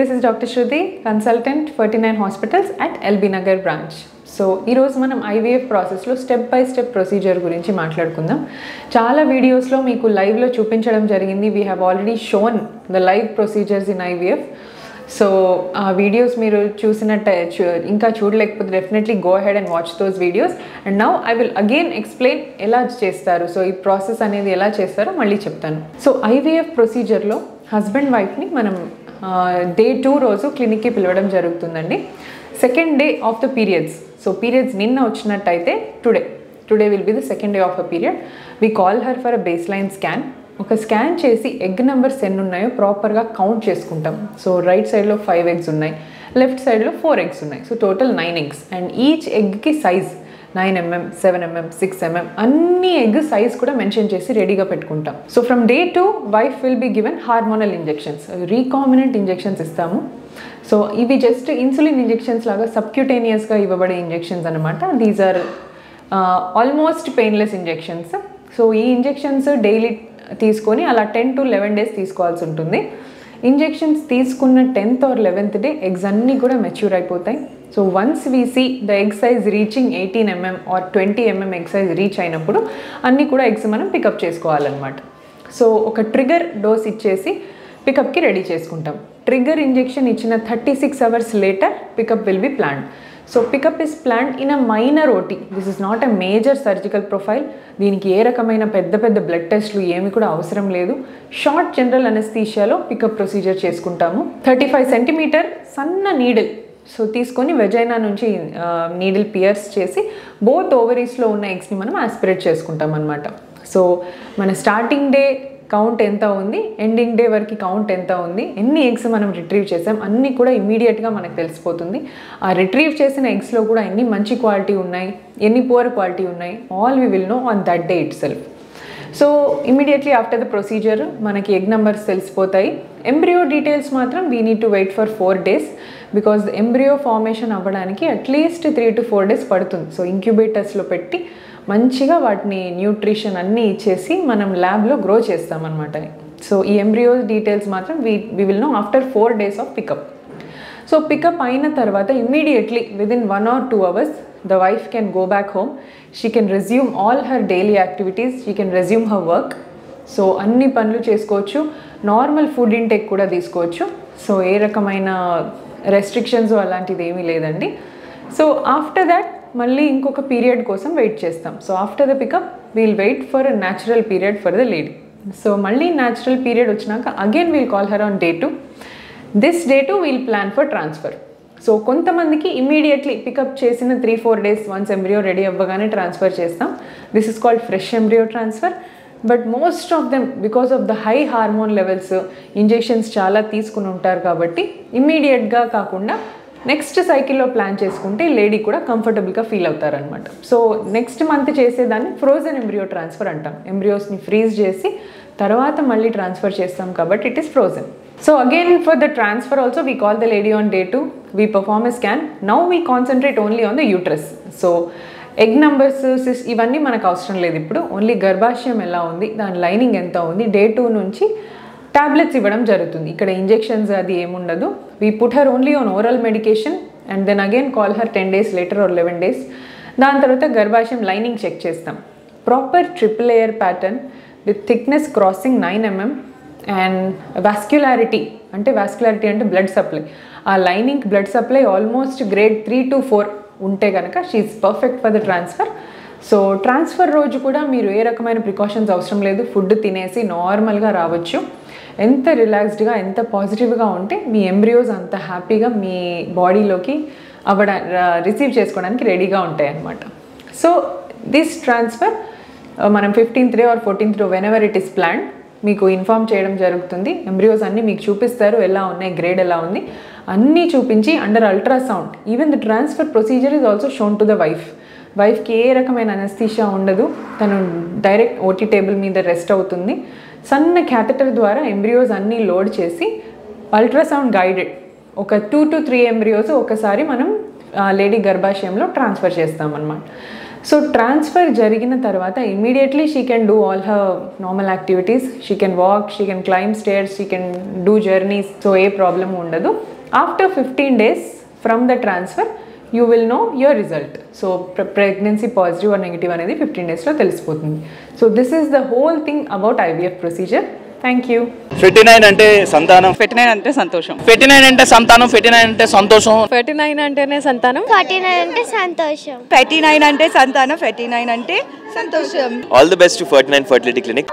This is doctor Shruti consultant Ferty nine hospitals at LB Nagar branch so ఈరోజు మనం IVF ప్రాసెస్లో step by step procedure గురించి మాట్లాడుకుందాం. చాలా వీడియోస్లో మీకు లైవ్లో చూపించడం జరిగింది. We have already shown the live procedures in IVF so ఆ వీడియోస్ మీరు చూసినట్టు ఇంకా చూడలేకపోతే definitely go head and watch those videos and now I will again explain ఎలా చేస్తారు. సో ఈ ప్రాసెస్ అనేది ఎలా చేస్తారో మళ్ళీ చెప్తాను. సో ఐవీఎఫ్ ప్రొసీజర్లో హస్బెండ్ వైఫ్ని మనం డే టూ రోజు క్లినిక్కి పిలవడం జరుగుతుందండి. Second day of the periods so periods నిన్న వచ్చినట్టయితే today today will be the second day of a period we call her for a baseline scan ఒక స్కాన్ చేసి ఎగ్ నెంబర్స్ ఎన్ని ఉన్నాయో ప్రాపర్గా కౌంట్ చేసుకుంటాం. సో రైట్ సైడ్లో ఫైవ్ ఎగ్స్ ఉన్నాయి. లెఫ్ట్ సైడ్లో ఫోర్ ఎగ్స్ ఉన్నాయి. So total nine eggs and each ఎగ్కి size nine MM seven MM six MM అన్ని ఎగ్ సైజ్ కూడా మెన్షన్ చేసి రెడీగా పెట్టుకుంటాం. So from day two wife will be given hormonal injections recombinant injections ఇస్తాము. So ఇవి just insulin injections లాగా సబ్క్యూటేనియస్గా ఇవ్వబడే ఇంజెక్షన్స్ అనమాట these are almost painless injections so ఈ ఇంజెక్షన్స్ డైలీ తీసుకొని అలా టెన్ టు లెవెన్ డేస్ తీసుకోవాల్సి ఉంటుంది. ఇంజెక్షన్స్ తీసుకున్న tenth or eleventh day eggs అన్నీ కూడా మెచ్యూర్ అయిపోతాయి. So once we see the egg size reaching eighteen mm or twenty mm egg size reach అయినప్పుడు అన్నీ కూడా ఎగ్స్ మనం పికప్ చేసుకోవాలన్నమాట. సో ఒక ట్రిగర్ డోస్ ఇచ్చేసి పికప్కి రెడీ చేసుకుంటాం. ట్రిగర్ ఇంజెక్షన్ ఇచ్చిన thirty six hours later pickup will be plan so pickup is plan in a minor OT this is not a major surgical profile దీనికి ఏ రకమైన పెద్ద పెద్ద బ్లడ్ టెస్ట్లు ఏమి కూడా అవసరం లేదు. షార్ట్ జనరల్ అనెస్థీషియాలో పికప్ ప్రొసీజర్ చేసుకుంటాము. థర్టీ ఫైవ్ సెంటీమీటర్ సన్న నీడిల్ సో తీసుకొని వెజైనా నుంచి నీడిల్ పియర్స్ చేసి బోత్ ఓవరీస్లో ఉన్న ఎగ్స్ని మనం ఆస్పిరేట్ చేసుకుంటాం అనమాట సో మన స్టార్టింగ్ డే కౌంట్ ఎంత ఉంది? ఎండింగ్ డే వరకు కౌంట్ ఎంత ఉంది? ఎన్ని ఎగ్స్ మనం రిట్రీవ్ చేసాం? అన్నీ కూడా ఇమీడియట్గా మనకు తెలిసిపోతుంది. ఆ రిట్రీవ్ చేసిన ఎగ్స్లో కూడా ఎన్ని మంచి క్వాలిటీ ఉన్నాయి? ఎన్ని పువర్ క్వాలిటీ ఉన్నాయి? All we will know on that day itself so immediately after the procedure మనకి ఎగ్ నెంబర్స్ తెలిసిపోతాయి. ఎంబ్రియో డీటెయిల్స్ మాత్రం we need to wait for four days because embryo formation అవ్వడానికి at least three to four days పడుతుంది. So ఇంక్యుబేటర్స్లో పెట్టి మంచిగా వాటిని nutrition అన్నీ ఇచ్చేసి మనం ల్యాబ్లో గ్రో చేస్తామన్నమాట. సో ఈ ఎంబ్రియో డీటెయిల్స్ మాత్రం we we will know after four days of pickup. So pickup అయిన తర్వాత immediately within one or two hours the wife can go back home. She can resume all her daily activities she can resume her work. So అన్ని పనులు చేసుకోవచ్చు. Normal food intake కూడా తీసుకోవచ్చు. So ఏ రకమైన restrictions అలాంటిది ఏమీ లేదండి. సో ఆఫ్టర్ దాట్ మళ్ళీ ఇంకొక పీరియడ్ కోసం వెయిట్ చేస్తాం. So after the pickup we'll wait for a natural period for the lady so మళ్ళీ న్యాచురల్ పీరియడ్ వచ్చినాక again we'll call her on day two this day two we'll plan for transfer so కొంతమందికి immediately pickup చేసిన three four days once embryo ready అవ్వగానే transfer చేస్తాం. This is called fresh embryo transfer but most of them because of the high hormone levels injections చాలా తీసుకుని ఉంటారు కాబట్టి ఇమ్మీడియట్గా కాకుండా నెక్స్ట్ సైకిల్లో ప్లాన్ చేసుకుంటే లేడీ కూడా కంఫర్టబుల్గా ఫీల్ అవుతారనమాట సో నెక్స్ట్ మంత్ చేసేదాన్ని ఫ్రోజన్ ఎంబ్రియో ట్రాన్స్ఫర్ అంటాం. ఎంబ్రియోస్ని ఫ్రీజ్ చేసి తర్వాత మళ్ళీ ట్రాన్స్ఫర్ చేస్తాం కాబట్టి it is frozen so again for the transfer also we call the lady on day two we perform a scan now we concentrate only on the uterus so egg numbers sys ఇవన్నీ మనకు అవసరం లేదు ఇప్పుడు. Only గర్భాశయం ఎలా ఉంది? దాని lining ఎంత ఉంది? డే టూ నుంచి టాబ్లెట్స్ ఇవ్వడం జరుగుతుంది. ఇక్కడ ఇంజెక్షన్స్ అది ఏముండదు. We put her only on oral medication and then again call her ten days later or eleven days దాని తర్వాత గర్భాశయం లైనింగ్ చెక్ చేస్తాం. Proper triple layer pattern with thickness crossing nine mm and vascularity అంటే vascularity అంటే blood supply ఆ lining blood supply almost grade three to four ఉంటే కనుక she is perfect for the transfer so transfer రోజు కూడా మీరు ఏ రకమైన ప్రికాషన్స్ అవసరం లేదు. ఫుడ్ తినేసి నార్మల్గా రావచ్చు. ఎంత రిలాక్స్డ్గా ఎంత పాజిటివ్గా ఉంటే మీ ఎంబ్రియోస్ అంత హ్యాపీగా మీ బాడీలోకి అవ్వడా రిసీవ్ చేసుకోవడానికి రెడీగా ఉంటాయి అన్నమాట సో దిస్ ట్రాన్స్ఫర్ మనం fifteenth day or fourteenth day whenever it is plan మీకు ఇన్ఫామ్ చేయడం జరుగుతుంది. ఎంబ్రియోస్ అన్నీ మీకు చూపిస్తారు ఎలా ఉన్నాయి గ్రేడ్ ఎలా ఉంది. అన్నీ చూపించి under ultrasound even the transfer procedure is also shown to the wife వైఫ్కి ఏ రకమైన అనస్థీషా ఉండదు. తను డైరెక్ట్ ఓటీ టేబుల్ మీద రెస్ట్ అవుతుంది. సన్న క్యాథెటర్ ద్వారా ఎంబ్రియోస్ అన్నీ లోడ్ చేసి అల్ట్రాసౌండ్ గైడెడ్ ఒక టూ టు త్రీ ఎంబ్రియోస్ ఒకసారి మనం లేడీ గర్భాశయంలో ట్రాన్స్ఫర్ చేస్తామన్నమాట. సో ట్రాన్స్ఫర్ జరిగిన తర్వాత immediately she can do all her normal activities she can walk she can climb stairs she can do journeys so A problem ఉండదు. After fifteen days from the transfer you will know your result so pregnancy positive or negative అనేది fifteen డేస్లో తెలిసిపోతుంది. So this is the whole thing about IVF procedure thank you fifty nine అంటే సంతానం. Fifty nine అంటే సంతోషం. Fifty nine అంటే సంతానం fifty nine అంటే సంతోషం. ఫార్టీ నైన్ అంటేనే సంతానం. ఫార్టీ నైన్ అంటే సంతోషం. ఫార్టీ నైన్ అంటే సంతానం ఫార్టీ నైన్ అంటే సంతోషం. All the best to 49 Fertility Clinic.